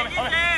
on, on.